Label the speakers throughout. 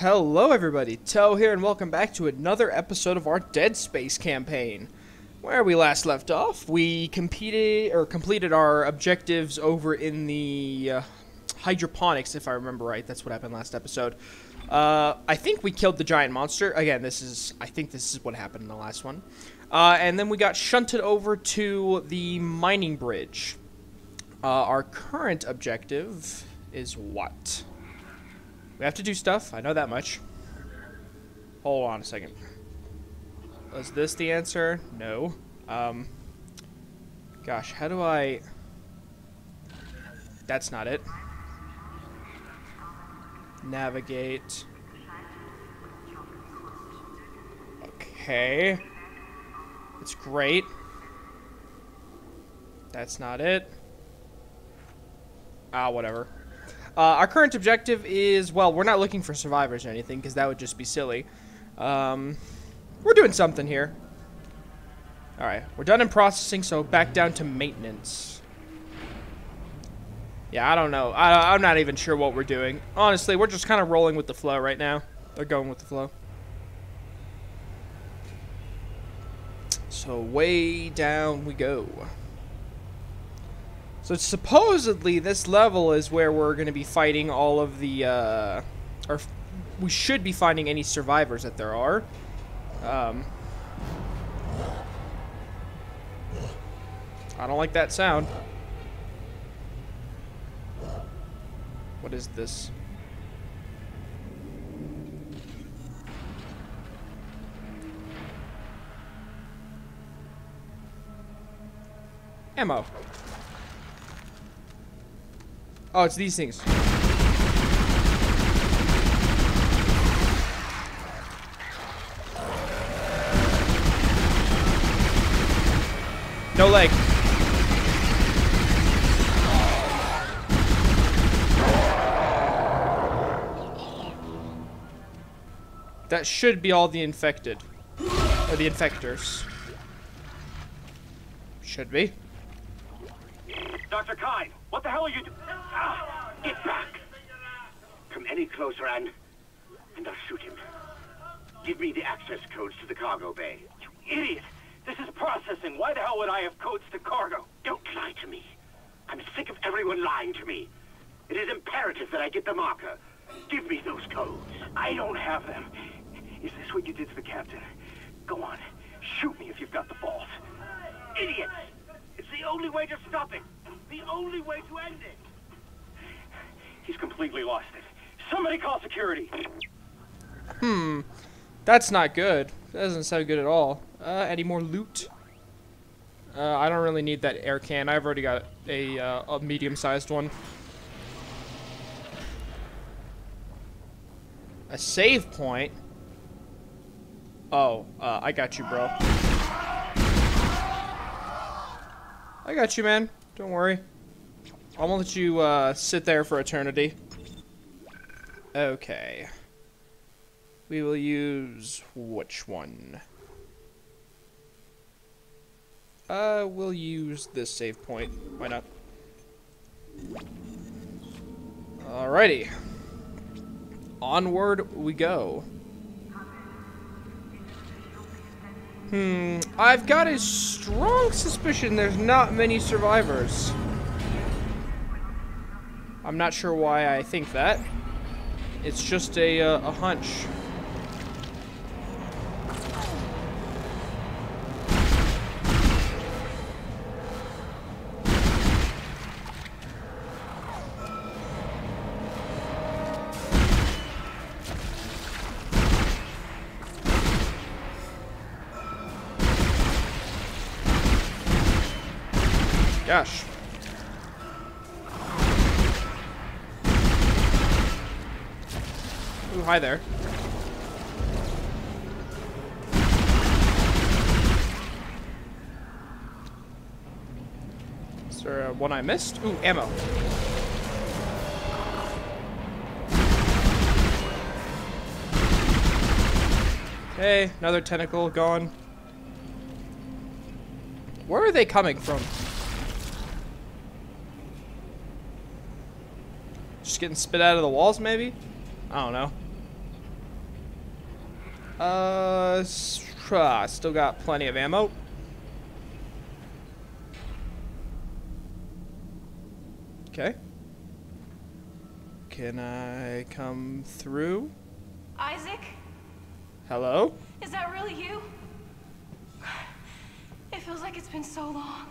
Speaker 1: Hello everybody, Toe here and welcome back to another episode of our Dead Space campaign. Where we last left off, we competed or completed our objectives over in the uh, hydroponics, if I remember right. That's what happened last episode. Uh, I think we killed the giant monster. Again, this is I think this is what happened in the last one. Uh, and then we got shunted over to the mining bridge. Uh, our current objective is what? We have to do stuff. I know that much. Hold on a second. Was this the answer? No. Um, gosh, how do I... That's not it. Navigate. Okay. It's great. That's not it. Ah, whatever. Uh, our current objective is, well, we're not looking for survivors or anything, because that would just be silly. Um, we're doing something here. Alright, we're done in processing, so back down to maintenance. Yeah, I don't know. I, I'm not even sure what we're doing. Honestly, we're just kind of rolling with the flow right now. They're going with the flow. So way down we go. So supposedly this level is where we're going to be fighting all of the, uh, or we should be finding any survivors that there are. Um, I don't like that sound. What is this? Ammo. Oh, it's these things. No leg. That should be all the infected. Or the infectors. Should be.
Speaker 2: Dr. Kyne, what the hell are you doing? Ah, get back! Come any closer and... and I'll shoot him. Give me the access codes to the cargo bay. You idiot! This is processing. Why the hell would I have codes to cargo? Don't lie to me. I'm sick of everyone lying to me. It is imperative that I get the marker. Give me those codes. I don't have them. Is this what you did to the captain? Go on. Shoot me if you've got the balls. Idiots! It's the only way to stop it. The only way to end it. He's completely lost it. Somebody call security.
Speaker 1: Hmm. That's not good. That doesn't sound good at all. Uh, any more loot? Uh, I don't really need that air can. I've already got a, uh, a medium-sized one. A save point? Oh, uh, I got you, bro. I got you, man. Don't worry. I'm gonna let you, uh, sit there for eternity. Okay. We will use which one? Uh, we'll use this save point. Why not? Alrighty. Onward we go. Hmm, I've got a strong suspicion there's not many survivors. I'm not sure why I think that. It's just a, uh, a hunch. Gosh. Hi there. Is there uh, one I missed? Ooh, ammo. Okay, another tentacle gone. Where are they coming from? Just getting spit out of the walls, maybe? I don't know. Uh, still got plenty of ammo. Okay. Can I come through?
Speaker 3: Isaac,
Speaker 1: Hello?
Speaker 3: is that really you? It feels like it's been so long,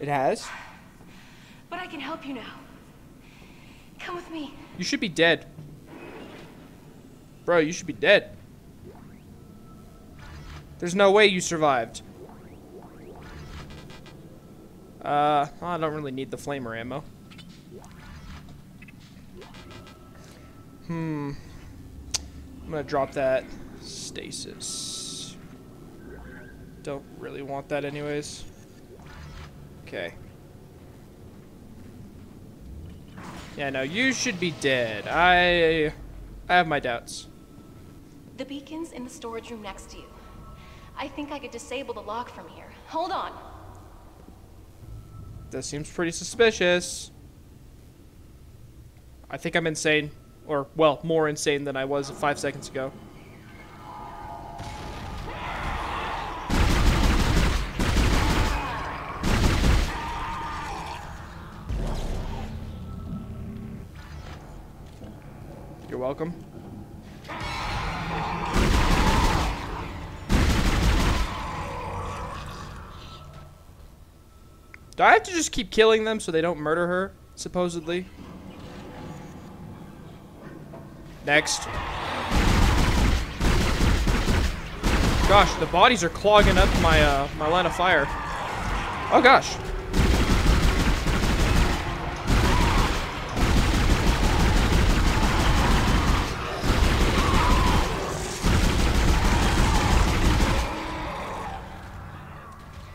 Speaker 1: It has.
Speaker 3: but I can help you now. Come with me.
Speaker 1: You should be dead. Bro, you should be dead. There's no way you survived. Uh, I don't really need the flamer ammo. Hmm. I'm gonna drop that stasis. Don't really want that anyways. Okay. Yeah, no, you should be dead. I I have my doubts.
Speaker 3: The beacon's in the storage room next to you. I think I could disable the lock from here. Hold on.
Speaker 1: That seems pretty suspicious. I think I'm insane. Or, well, more insane than I was five seconds ago. You're welcome. Do I have to just keep killing them so they don't murder her, supposedly? Next. Gosh, the bodies are clogging up my uh, my line of fire. Oh gosh.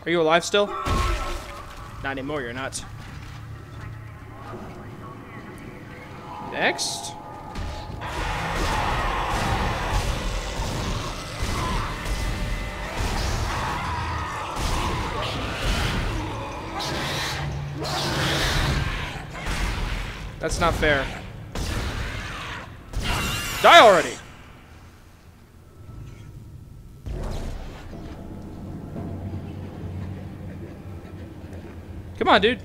Speaker 1: Are you alive still? Not anymore, you're not. Next. That's not fair. Die already! Come on, dude.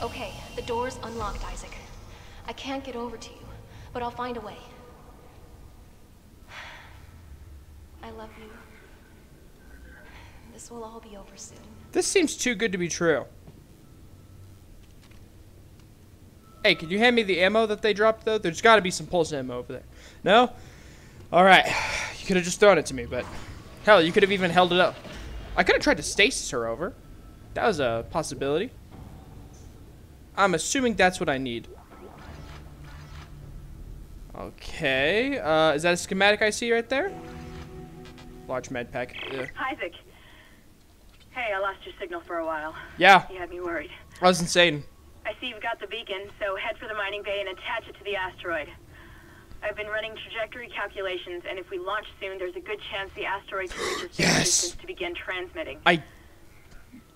Speaker 3: Okay, the door's unlocked, Isaac. I can't get over to you, but I'll find a way. I love you. This will all be over soon.
Speaker 1: This seems too good to be true. Hey, can you hand me the ammo that they dropped, though? There's got to be some pulse ammo over there. No? Alright. You could have just thrown it to me, but... Hell, you could have even held it up. I could have tried to stasis her over. That was a possibility. I'm assuming that's what I need. Okay. Uh, is that a schematic I see right there? Large med pack. Ugh.
Speaker 4: Isaac. Hey, I lost your signal for a while.
Speaker 1: Yeah,
Speaker 4: You had me worried.
Speaker 1: I was insane.
Speaker 4: I see you've got the beacon, so head for the mining bay and attach it to the asteroid. I've been running trajectory calculations, and if we launch soon, there's a good chance the asteroid can reach a safe
Speaker 1: Yes.
Speaker 4: distance to begin transmitting.
Speaker 1: I.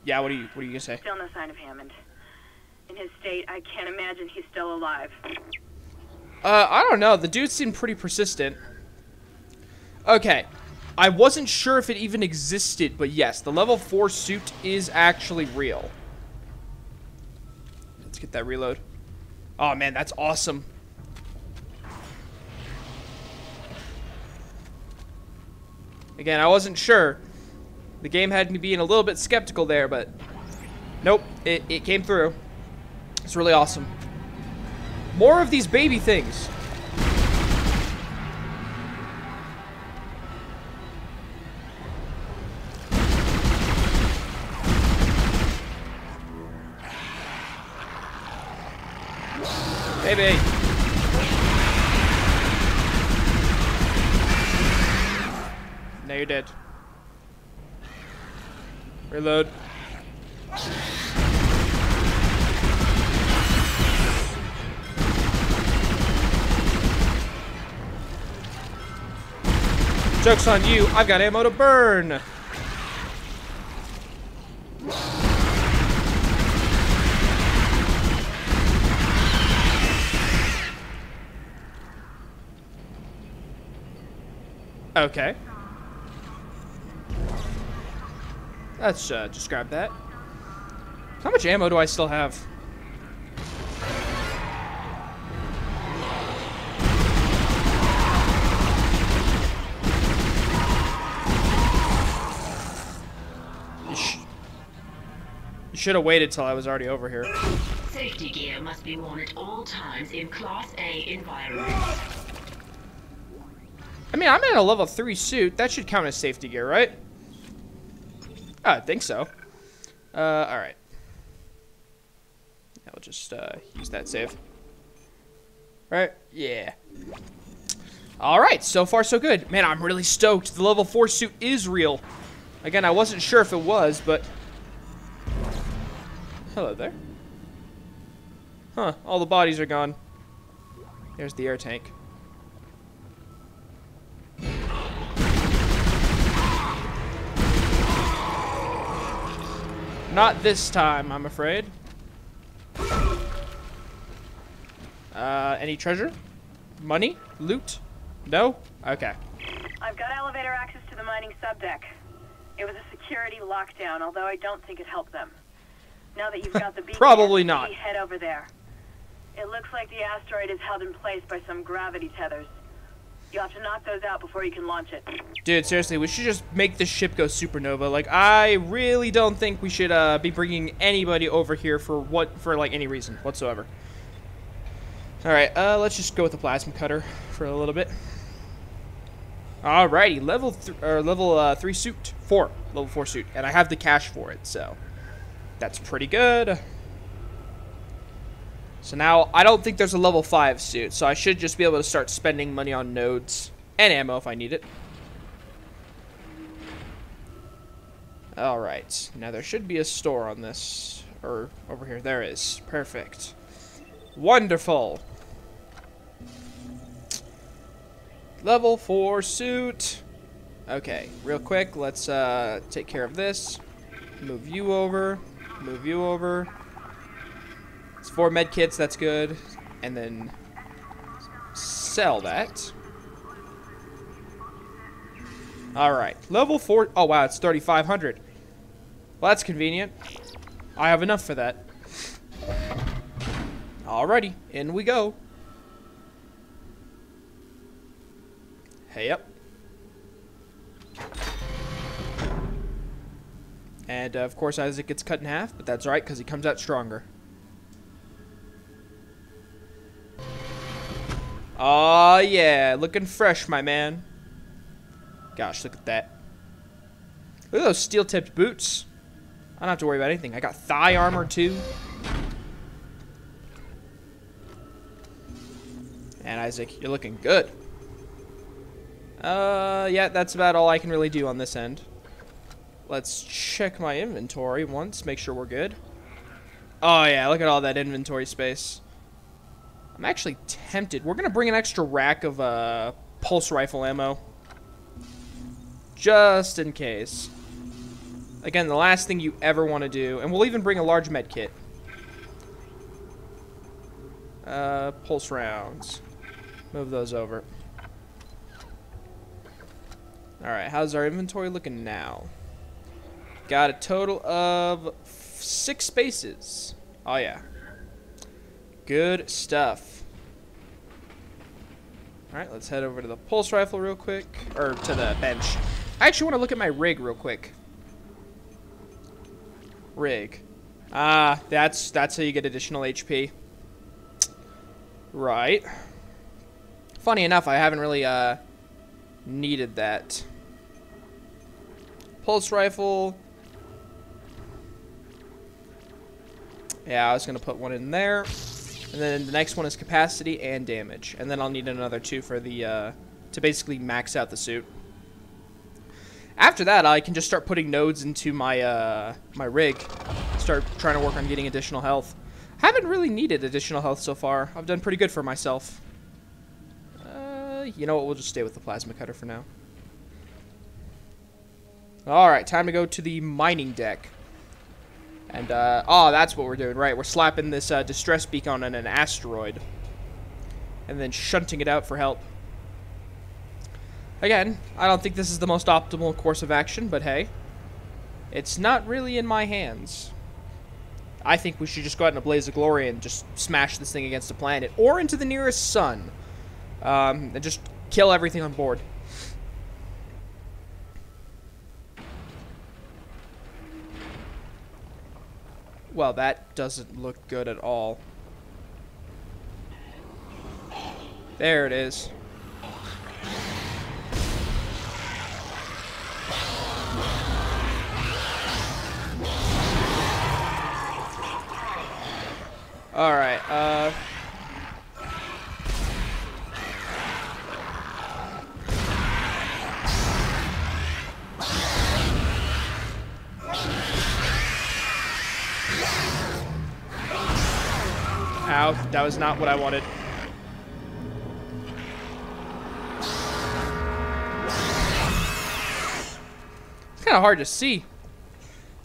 Speaker 1: Yeah, what are you? What are you gonna say?
Speaker 4: Still no sign of Hammond. In his state, I can't imagine he's still alive.
Speaker 1: Uh, I don't know. The dude seemed pretty persistent. Okay. I wasn't sure if it even existed, but yes, the level 4 suit is actually real. Let's get that reload. Oh man, that's awesome. Again, I wasn't sure. The game had me being a little bit skeptical there, but nope, it, it came through. It's really awesome. More of these baby things. Baby. Now you're dead. Reload. Joke's on you. I've got ammo to burn. Okay. Let's uh, just grab that. How much ammo do I still have? You, should have waited till I was already over here.
Speaker 5: Safety gear must be worn at all times in Class A environments.
Speaker 1: I mean, I'm in a level 3 suit. That should count as safety gear, right? I think so. Uh, alright. I'll just uh, use that save. Right? Yeah. Alright, so far so good. Man, I'm really stoked. The level 4 suit is real. Again, I wasn't sure if it was, but... Hello there. Huh, all the bodies are gone. There's the air tank. Not this time, I'm afraid. Uh, any treasure? Money? Loot? No? Okay.
Speaker 4: I've got elevator access to the mining subdeck. It was a security lockdown, although I don't think it helped them. Now that you've got the beacon,
Speaker 1: Probably not.
Speaker 4: head over there. It looks like the asteroid is held in place by some gravity tethers. You'll have to knock those out before you can launch it.
Speaker 1: Dude, seriously, we should just make this ship go supernova. Like, I really don't think we should uh, be bringing anybody over here for what, for like any reason whatsoever. All right, uh, let's just go with the plasma cutter for a little bit. Alrighty, level th or level uh, three suit, four, level four suit, and I have the cash for it, so that's pretty good. So now I don't think there's a level five suit, so I should just be able to start spending money on nodes and ammo if I need it. Alright, now there should be a store on this, or over here, there is. Perfect. Wonderful. Level 4 suit. Okay, real quick, let's uh, take care of this. Move you over. Move you over. Four med kits, that's good. And then sell that. Alright, level 4. Oh, wow, it's 3,500. Well, that's convenient. I have enough for that. Alrighty, in we go. Hey up. And uh, of course Isaac gets cut in half, but that's alright because he comes out stronger. Oh yeah, looking fresh, my man. Gosh, look at that. Look at those steel-tipped boots. I don't have to worry about anything. I got thigh armor too. And Isaac, you're looking good. Uh, yeah, that's about all I can really do on this end. Let's check my inventory once, make sure we're good. Oh yeah, look at all that inventory space. I'm actually tempted. We're gonna bring an extra rack of uh, pulse rifle ammo. Just in case. Again, the last thing you ever want to do, and we'll even bring a large med kit. Uh, pulse rounds. Move those over. Alright, how's our inventory looking now? Got a total of six spaces. Oh, yeah. Good stuff. Alright, let's head over to the pulse rifle real quick. Or to the bench. I actually want to look at my rig real quick. Rig. Ah, that's that's how you get additional HP. Right. Funny enough, I haven't really uh, needed that. Pulse rifle. Yeah, I was going to put one in there. And then the next one is capacity and damage. And then I'll need another two for the, uh, to basically max out the suit. After that, I can just start putting nodes into my, uh, my rig. Start trying to work on getting additional health. Haven't really needed additional health so far. I've done pretty good for myself. Uh, you know what, we'll just stay with the plasma cutter for now. Alright, time to go to the mining deck. And, uh, oh, that's what we're doing, right. We're slapping this uh, distress beacon on an asteroid. And then shunting it out for help. Again, I don't think this is the most optimal course of action, but hey, it's not really in my hands. I think we should just go out in a blaze of glory and just smash this thing against the planet or into the nearest sun, um, and just kill everything on board. Well, that doesn't look good at all. There it is. Alright, uh... that was not what I wanted. It's kind of hard to see.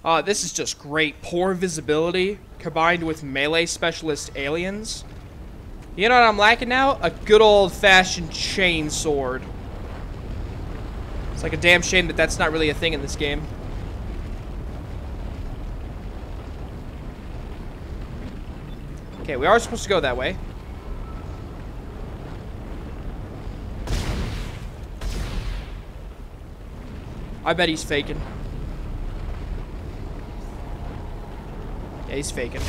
Speaker 1: Uh, this is just great. Poor visibility combined with melee specialist aliens. You know what I'm lacking now? A good old-fashioned chain sword. It's like a damn shame that that's not really a thing in this game. Okay, we are supposed to go that way. I bet he's faking. Yeah, he's faking.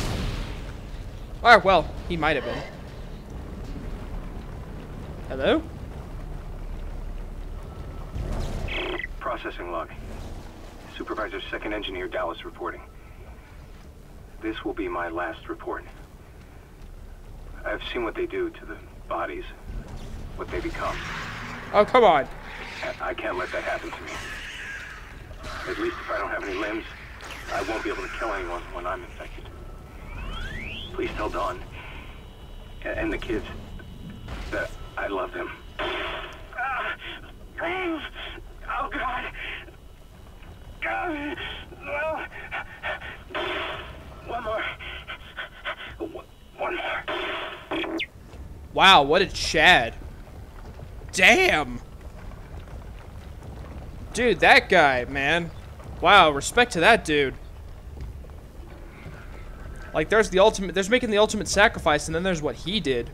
Speaker 1: Alright, well, he might have been. Hello?
Speaker 2: Processing log. Supervisor Second Engineer Dallas reporting. This will be my last report. I've seen what they do to the bodies, what they become.
Speaker 1: Oh, come on.
Speaker 2: I can't let that happen to me. At least if I don't have any limbs, I won't be able to kill anyone when I'm infected. Please tell Dawn and and the kids that I love them. Ah, Oh, God. God. No. One more. One- One more.
Speaker 1: Wow, what a Chad. Damn. Dude, that guy, man. Wow, respect to that dude. Like, there's the ultimate, there's making the ultimate sacrifice, and then there's what he did.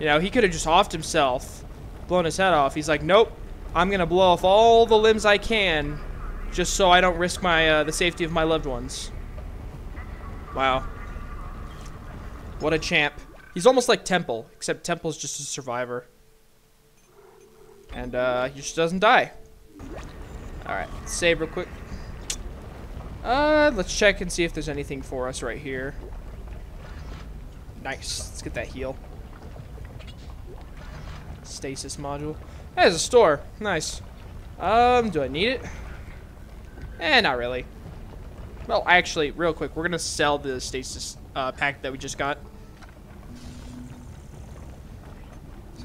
Speaker 1: You know, he could have just offed himself, blown his head off. He's like, nope, I'm gonna blow off all the limbs I can, just so I don't risk my, uh, the safety of my loved ones. Wow. What a champ. He's almost like Temple, except Temple's just a survivor. And, uh, he just doesn't die. Alright, save real quick. Uh, let's check and see if there's anything for us right here. Nice. Let's get that heal. Stasis module. There's a store. Nice. Um, do I need it? Eh, not really. Well, actually, real quick, we're gonna sell the stasis uh, pack that we just got.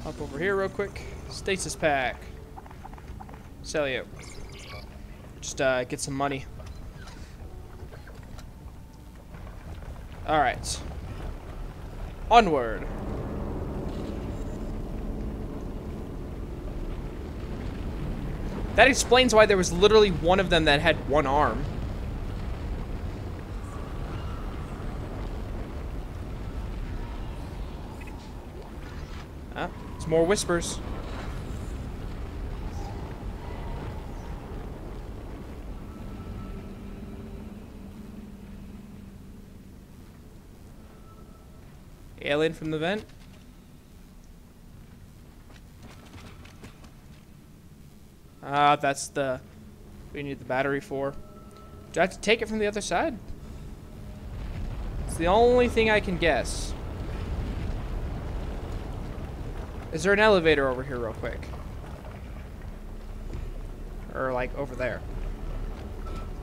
Speaker 1: Hop over here real quick. Stasis pack. Sell you. Just uh, get some money. Alright. Onward. That explains why there was literally one of them that had one arm. Ah, it's more whispers. Alien from the vent? Ah, that's the... We need the battery for. Do I have to take it from the other side? It's the only thing I can guess. Is there an elevator over here real quick? Or, like, over there?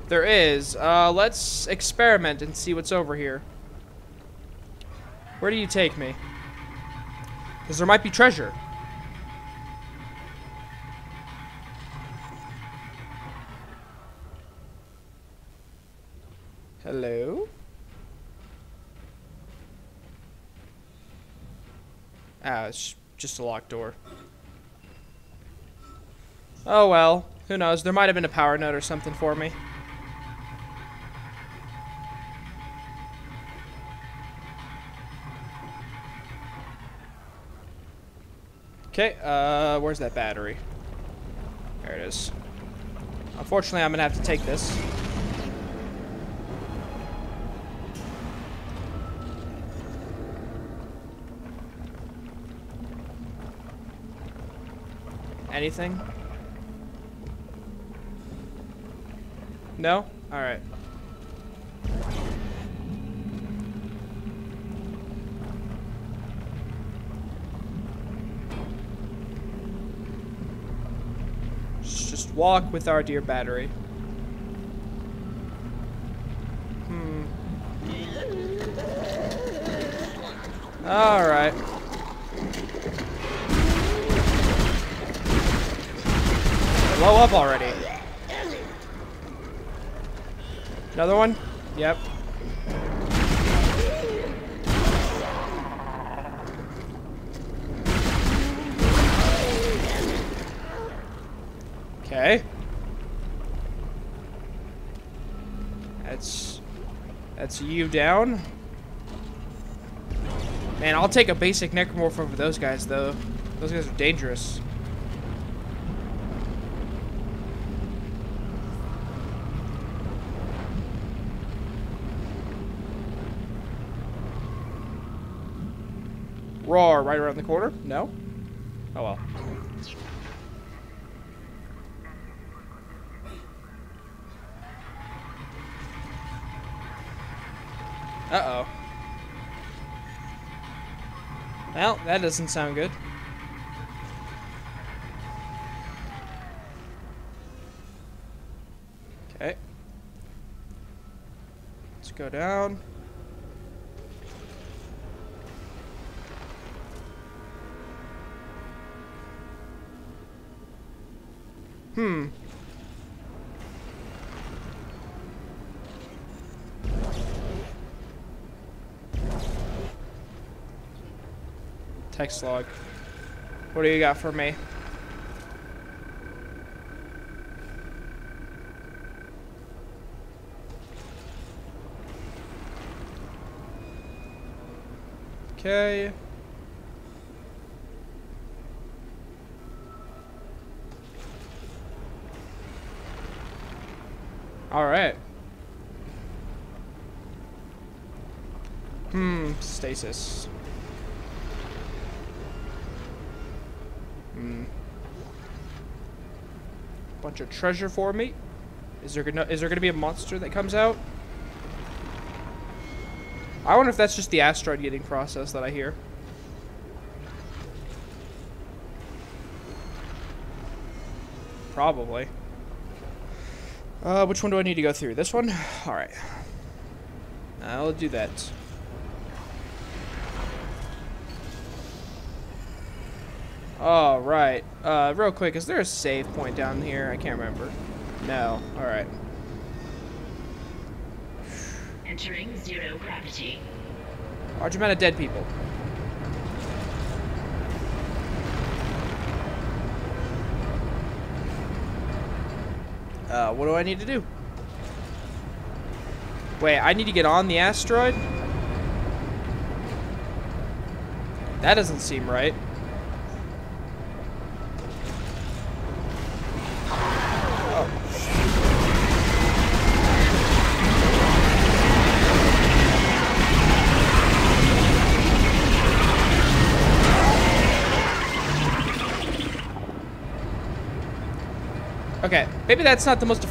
Speaker 1: There is. Uh, let's experiment and see what's over here. Where do you take me? Because there might be treasure. Hello? Ah, just a locked door. Oh well, who knows? There might have been a power node or something for me. Okay, uh, where's that battery? There it is. Unfortunately, I'm gonna have to take this. Anything? No? Alright. Just walk with our dear battery. Hmm. Alright. Blow up already. Another one? Yep. Okay. That's that's you down. Man, I'll take a basic necromorph over those guys though. Those guys are dangerous. Right around the corner? No? Oh well. Uh-oh. Well, that doesn't sound good. Okay. Let's go down. Hmm. Text log. What do you got for me? Okay. All right. Hmm, stasis. Hmm. Bunch of treasure for me. Is there gonna is there gonna be a monster that comes out? I wonder if that's just the asteroid getting process that I hear. Probably. Uh, which one do I need to go through? This one? Alright. I'll do that. Alright. Uh, real quick, is there a save point down here? I can't remember. No. Alright.
Speaker 5: Entering zero gravity.
Speaker 1: Large amount of dead people. Uh, what do I need to do? Wait, I need to get on the asteroid? That doesn't seem right. Okay, maybe that's not the most.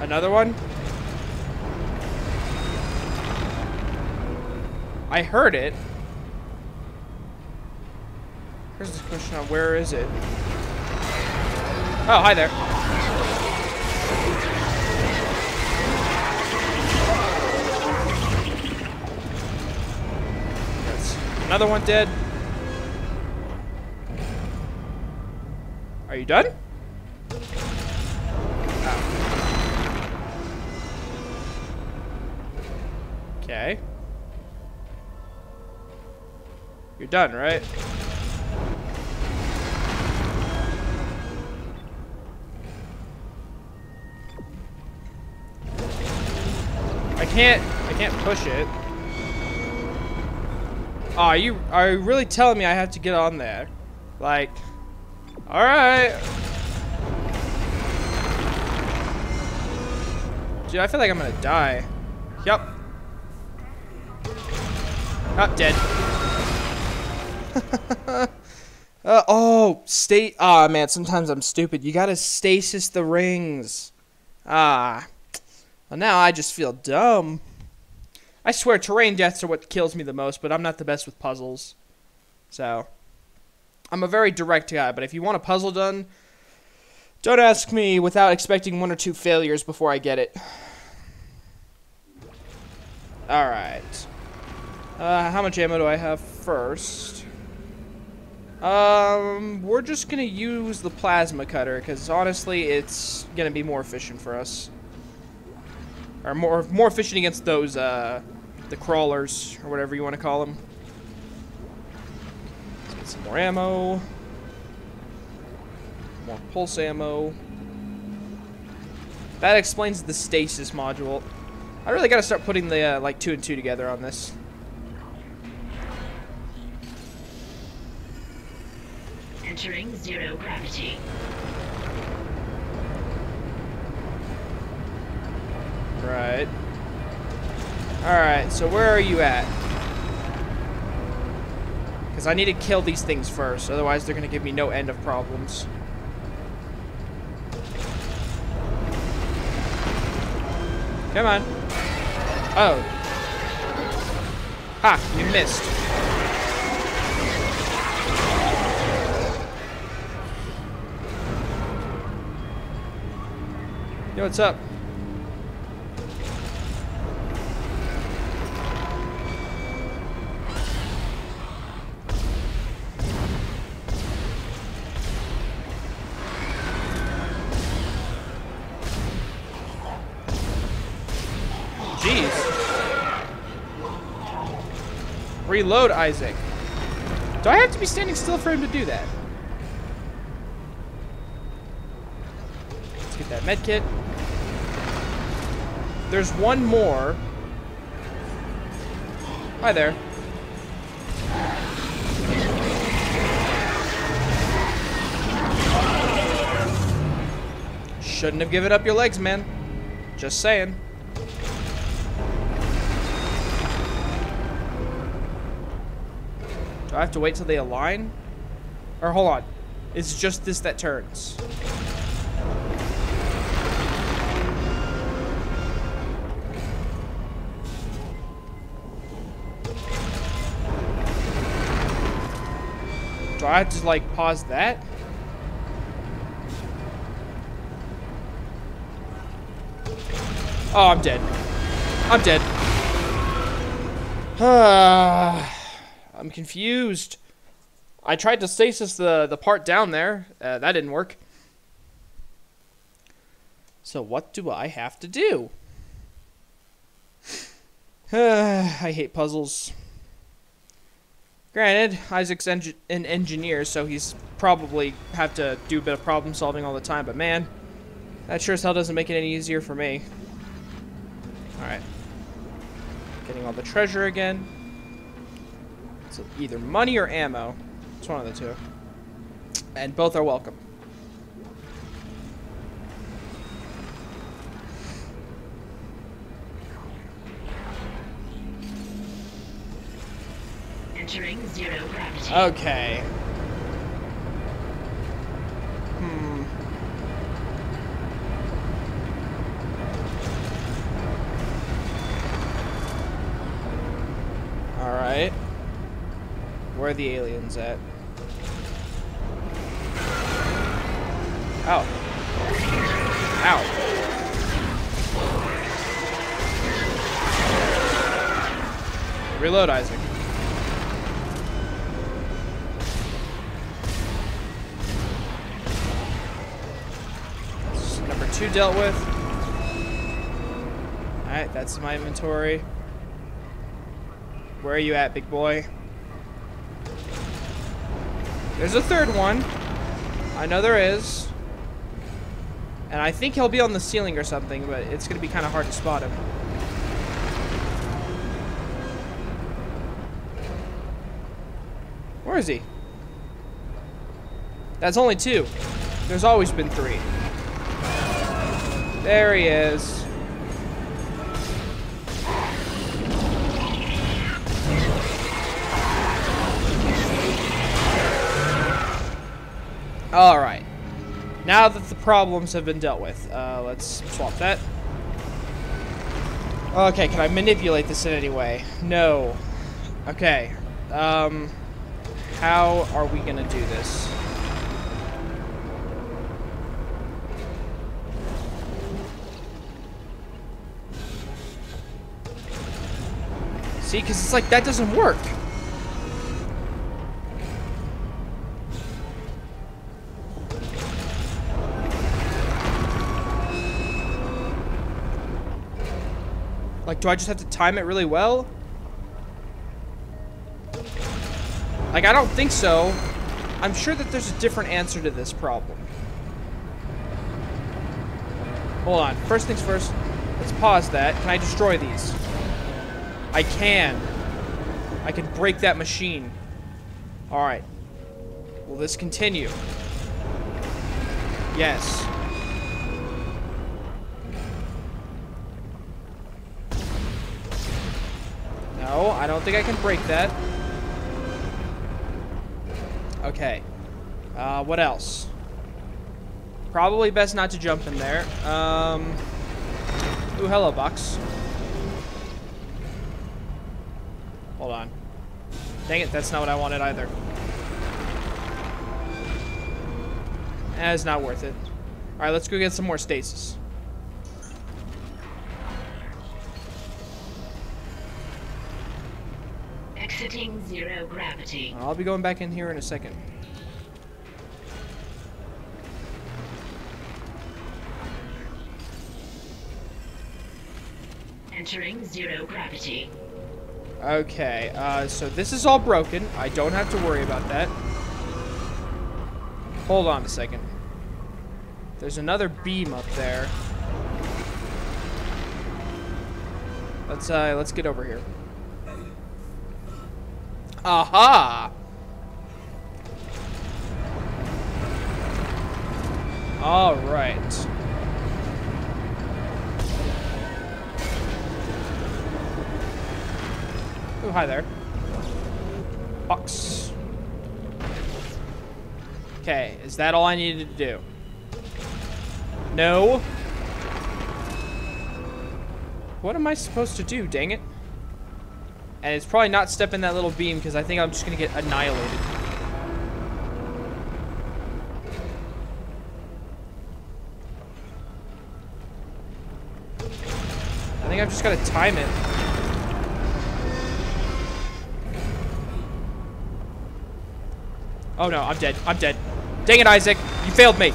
Speaker 1: Another one? I heard it. Here's the question on where is it? Oh, hi there. Another one dead. Are you done? Okay. You're done, right? Can't, I can't push it. Oh, are you, are you really telling me I have to get on there? Like, alright. Dude, I feel like I'm gonna die. Yup. Not dead. uh, oh, state. Ah, man, sometimes I'm stupid. You gotta stasis the rings. Ah. Well, now I just feel dumb. I swear, terrain deaths are what kills me the most, but I'm not the best with puzzles. So, I'm a very direct guy, but if you want a puzzle done, don't ask me without expecting one or two failures before I get it. Alright. Uh, how much ammo do I have first? Um, we're just gonna use the plasma cutter, because honestly, it's gonna be more efficient for us. Or more, more efficient against those, uh, the crawlers, or whatever you want to call them. Let's get some more ammo. More pulse ammo. That explains the stasis module. I really gotta start putting the, uh, like, two and two together on this.
Speaker 5: Entering zero gravity.
Speaker 1: Right. Alright, so where are you at? Because I need to kill these things first, otherwise they're going to give me no end of problems. Come on. Oh. Ha, you missed. Yo, what's up? Reload Isaac. Do I have to be standing still for him to do that? Let's get that med kit. There's one more. Hi there. Shouldn't have given up your legs, man. Just saying. Do I have to wait till they align? Or hold on. It's just this that turns. Do I have to like pause that? Oh, I'm dead. I'm dead. Ah. I'm confused. I tried to stasis the, the part down there. Uh, that didn't work. So what do I have to do? I hate puzzles. Granted, Isaac's an engineer, so he's probably have to do a bit of problem solving all the time, but man, that sure as hell doesn't make it any easier for me. Alright. Getting all the treasure again. So either money or ammo. It's one of the two. And both are welcome.
Speaker 5: Entering zero gravity.
Speaker 1: Okay. Hmm. Alright. Where are the aliens at? Ow. Ow. Reload, Isaac. Number two dealt with. Alright, that's my inventory. Where are you at, big boy? There's a third one. I know there is. And I think he'll be on the ceiling or something, but it's going to be kind of hard to spot him. Where is he? That's only two. There's always been three. There he is. Alright. Now that the problems have been dealt with, uh, let's swap that. Okay, can I manipulate this in any way? No. Okay. Um, how are we gonna do this? See, because it's like, that doesn't work. Like, do I just have to time it really well? Like, I don't think so. I'm sure that there's a different answer to this problem. Hold on. First things first, let's pause that. Can I destroy these? I can. I can break that machine. Alright. Will this continue? Yes. No, I don't think I can break that. Okay. Uh, what else? Probably best not to jump in there. Um, ooh, hello, box. Hold on. Dang it, that's not what I wanted either. It's not worth it. Alright, let's go get some more stasis.
Speaker 5: Exiting zero gravity.
Speaker 1: I'll be going back in here in a second.
Speaker 5: Entering zero gravity.
Speaker 1: Okay, uh, so this is all broken. I don't have to worry about that. Hold on a second. There's another beam up there. Let's, uh, let's get over here. Aha! All right. Oh, hi there. Box. Okay, is that all I needed to do? No. What am I supposed to do, dang it? And it's probably not stepping that little beam because I think I'm just going to get annihilated. I think I've just got to time it. Oh no, I'm dead. I'm dead. Dang it, Isaac. You failed me.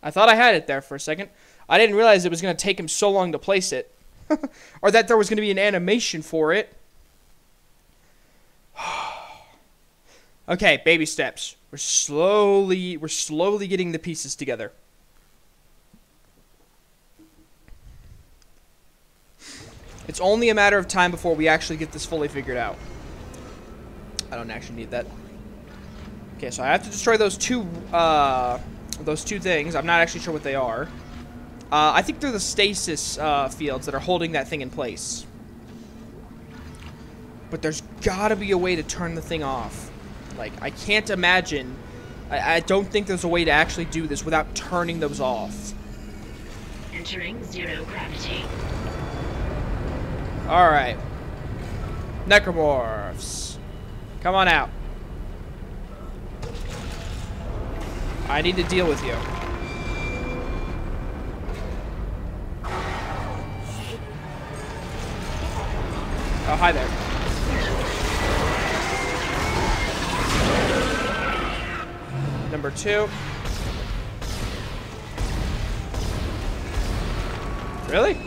Speaker 1: I thought I had it there for a second. I didn't realize it was going to take him so long to place it. or that there was going to be an animation for it. okay, baby steps. We're slowly, we're slowly getting the pieces together. It's only a matter of time before we actually get this fully figured out. I don't actually need that. Okay, so I have to destroy those two, uh, those two things. I'm not actually sure what they are. Uh, I think they're the stasis uh, fields that are holding that thing in place. But there's gotta be a way to turn the thing off. Like, I can't imagine... I, I don't think there's a way to actually do this without turning those off.
Speaker 5: Entering zero gravity.
Speaker 1: Alright. Necromorphs. Come on out. I need to deal with you. Oh, hi there. Number two. Really?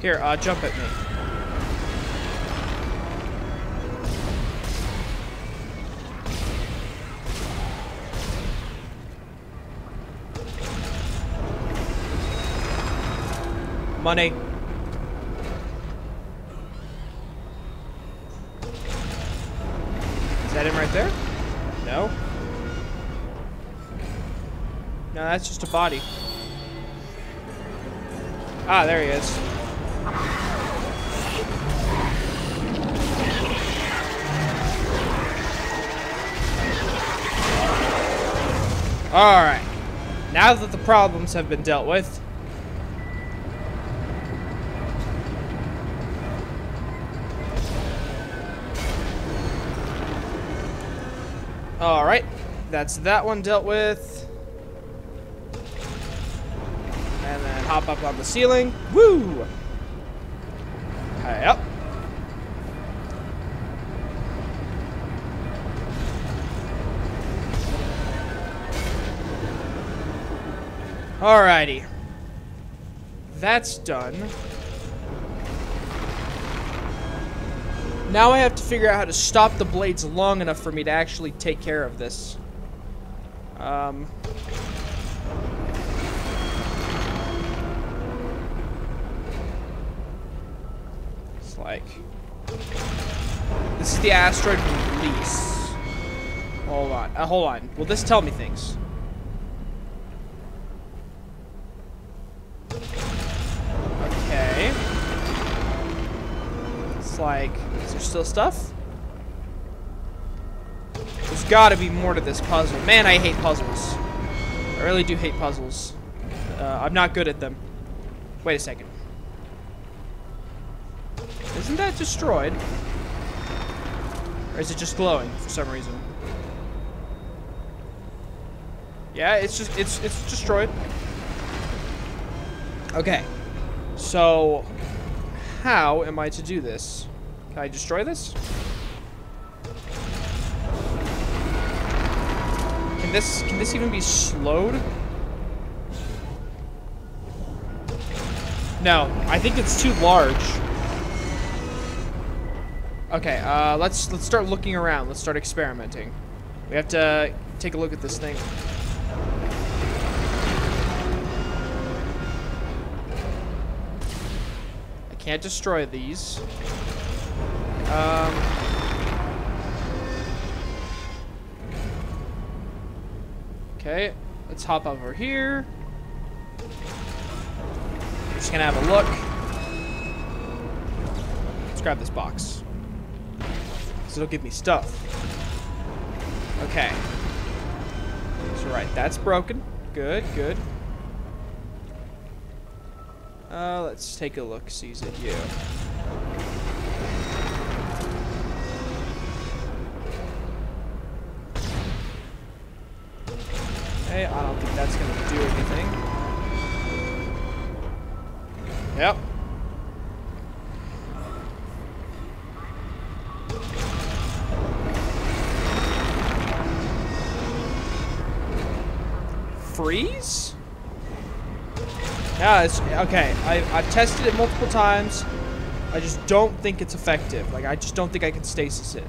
Speaker 1: Here, uh, jump at me. Money. Is that him right there? No. No, that's just a body. Ah, there he is. Alright. Now that the problems have been dealt with, that's that one dealt with. And then hop up on the ceiling. Woo! Okay, up. Alrighty. That's done. Now I have to figure out how to stop the blades long enough for me to actually take care of this. Um... It's like... This is the asteroid release. Hold on. Uh, hold on. Will this tell me things? Okay. It's like, is there still stuff? Gotta be more to this puzzle. Man, I hate puzzles. I really do hate puzzles. Uh, I'm not good at them. Wait a second. Isn't that destroyed? Or is it just glowing for some reason? Yeah, it's just, it's, it's destroyed. Okay. So, how am I to do this? Can I destroy this? Can this can this even be slowed? No, I think it's too large. Okay, uh, let's let's start looking around. Let's start experimenting. We have to take a look at this thing. I can't destroy these. Um, okay, let's hop over here. Just gonna have a look. Let's grab this box. Because it'll give me stuff. Okay. So right, that's broken. Good, good. Uh, let's take a look, sees at you. Okay, I don't think that's gonna do anything. Yep. Freeze? Yeah, it's okay. I, I've tested it multiple times. I just don't think it's effective. Like, I just don't think I can stasis it.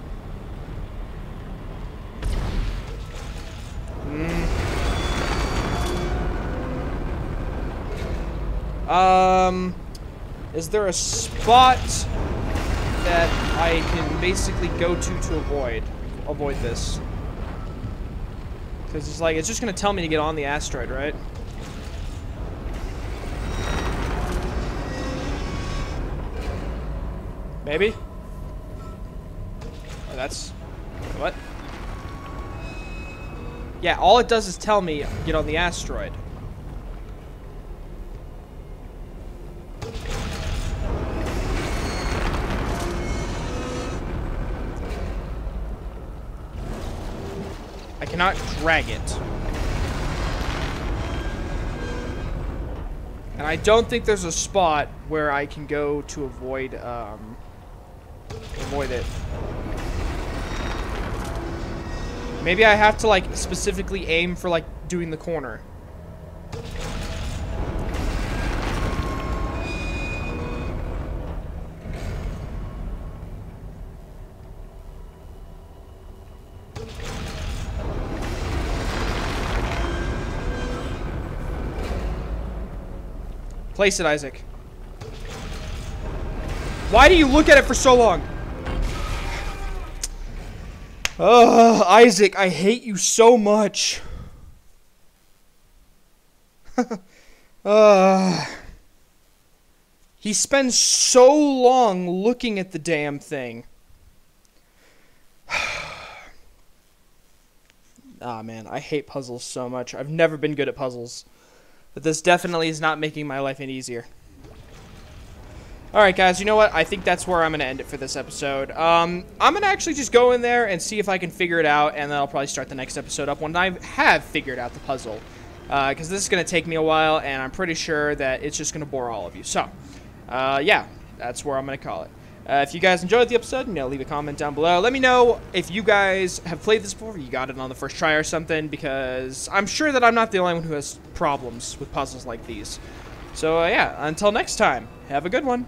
Speaker 1: Mm. Um, is there a spot that I can basically go to to avoid avoid this? Because it's like it's just gonna tell me to get on the asteroid, right? Maybe? Oh, that's... What? Yeah, all it does is tell me, get on the asteroid. I cannot drag it. And I don't think there's a spot where I can go to avoid, um, avoid it. Maybe I have to, like, specifically aim for, like, doing the corner. Place it, Isaac. Why do you look at it for so long? Ugh, Isaac, I hate you so much. uh, he spends so long looking at the damn thing. ah, man, I hate puzzles so much. I've never been good at puzzles. But this definitely is not making my life any easier. Alright, guys, you know what? I think that's where I'm going to end it for this episode. Um, I'm going to actually just go in there and see if I can figure it out, and then I'll probably start the next episode up when I have figured out the puzzle. Because uh, this is going to take me a while, and I'm pretty sure that it's just going to bore all of you. So, uh, yeah, that's where I'm going to call it. Uh, if you guys enjoyed the episode, you know, leave a comment down below. Let me know if you guys have played this before, you got it on the first try or something, because I'm sure that I'm not the only one who has problems with puzzles like these. So, uh, yeah, until next time, have a good one.